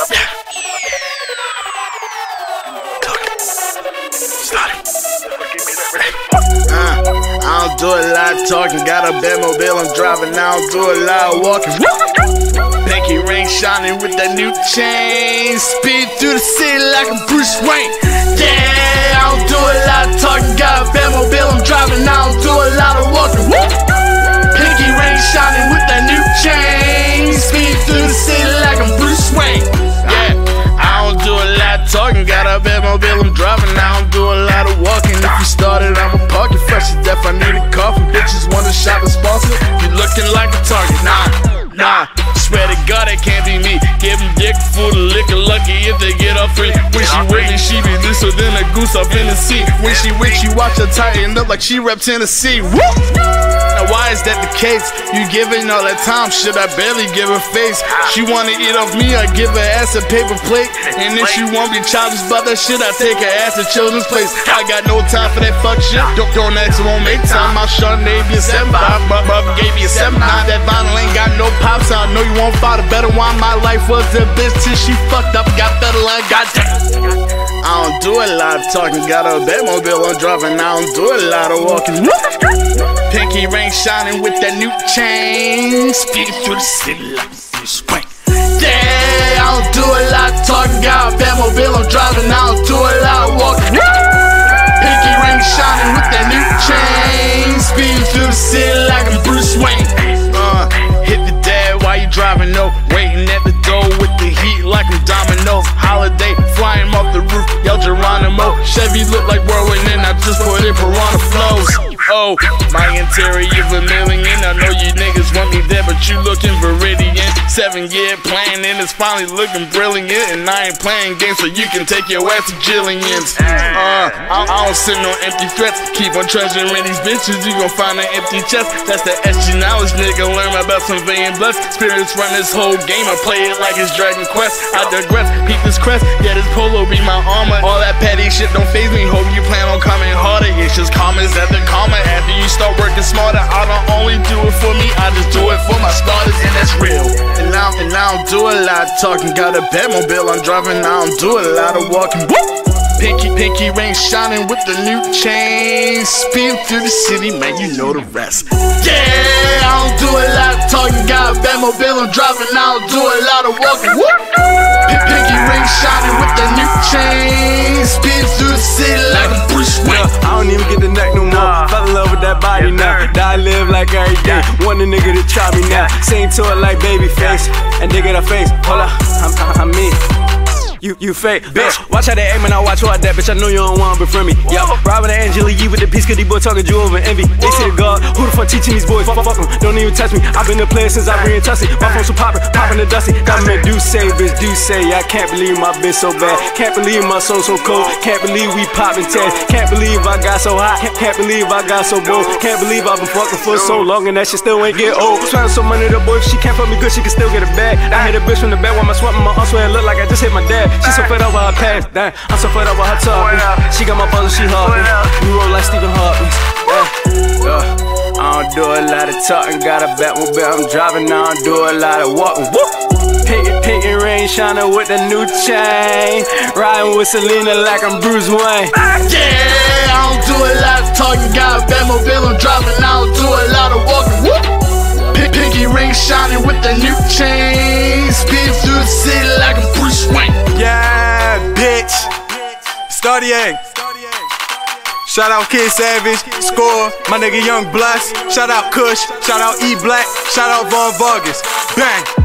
Uh, I don't do a lot of talking, got a Batmobile I'm driving, I don't do a lot of walking. Pinky ring shining with that new chain, speed through the city like a Bruce Wayne. Yeah, Lucky if they get off free. When she with me, she be this or then a goose up in the sea. When she with you, watch her tighten up like she rep Tennessee. Woo! Now why is that the case? You giving all that time, shit, I barely give her face? She wanna eat off me, I give her ass a paper plate. And if she won't be childish about that shit, I take her ass to children's place. I got no time for that fuck shit. Don't, don't ask, won't make time. Son gave me a 7 5, but brother life was a bitch till she fucked up, got better like goddamn. I don't do a lot of talking, got a Batmobile I'm driving, I don't do a lot of walking. Pinky ring shining with that new chain, speeding through the city like Bruce Wayne. Yeah, I don't do a lot of talking, got a Batmobile I'm driving, I don't do a lot of walking. Pinky ring shining with that new chain, speeding through the city like I'm Bruce Wayne. Uh, hit the dad while you driving, no, waiting at the door with the heat like I'm dominoes. Holiday flying off the roof, yell Geronimo. Chevy look like whirlwind, and I just put in piranha flows. My interior vermilion. I know you niggas want me dead, but you looking viridian. Seven year plan, and it's finally looking brilliant. And I ain't playing games, so you can take your ass to Jillian's. Uh, I, I don't send no empty threats. Keep on treasuring these bitches, you gon' find an empty chest. That's the SG knowledge, nigga. Learn about some conveying blessed. Spirits run this whole game. I play it like it's Dragon Quest. I digress, peep this crest. Yeah, this polo be my armor. All that petty shit don't phase me. Hope you plan on coming harder. It's just comments at the karma. After you start working smarter, I don't only do it for me, I just do it for my starters, and that's real. And now, and I don't do a lot of talking. Got a Batmobile I'm driving, I don't do a lot of walking. Pinky, pinky ring shining with the new chain. Spin through the city, man, you know the rest. Yeah, I don't do a lot of talking. Got a Batmobile I'm driving, I don't do a lot of walking. Pin- Pinky ring shining with the new chain. Spin through the city like a Bruce I live like every day. Want a nigga to try me now. Sing to it like babyface. And dig at her face. Hold up, I'm, I'm me. You, you fake, bitch. Watch how they aim and I watch what that bitch. I know you don't want befriend me. Yeah, robbing Angela Yee with the piece, cause these boys talking you over envy. They see the God, who the fuck teaching these boys? Fuck, fuck, fuck 'em, don't even touch me. I've been a player since I been touchy. My phone so poppin', poppin' the dusty. Government do say, bitch, do say. I can't believe my bitch so bad. Can't believe my soul so cold. Can't believe we poppin' tags. Can't believe I got so hot. Can't, believe I got so bold. Can't believe I've been fucking for so long and that shit still ain't get old. Trying so money the boy, if she can't fuck me good, she can still get a bag. I hit a bitch from the back while my sweat my arm swear it look like I just hit my dad. She so fed up with her past, damn. I'm so fed up with her talking. She got my brother, she hug me. We roll like Stephen Hawkins. Yeah, yeah. I don't do a lot of talking, got a Batmobile I'm driving, I don't do a lot of walking. Woo! Pink, pink and rain shining with the new chain. Riding with Selena like I'm Bruce Wayne. Yeah, I don't do a lot of talking. Got a Batmobile I'm driving. I don't do a lot of walking. Pink, pinky ring shining with the new chain. Speed through the city like a Bruce Wayne. Yeah, bitch. Stardier. Shout out Kiddsavage, Score, my nigga Young Blast. Shout out Kush, shout out E Black, shout out Von Vargas. Bang.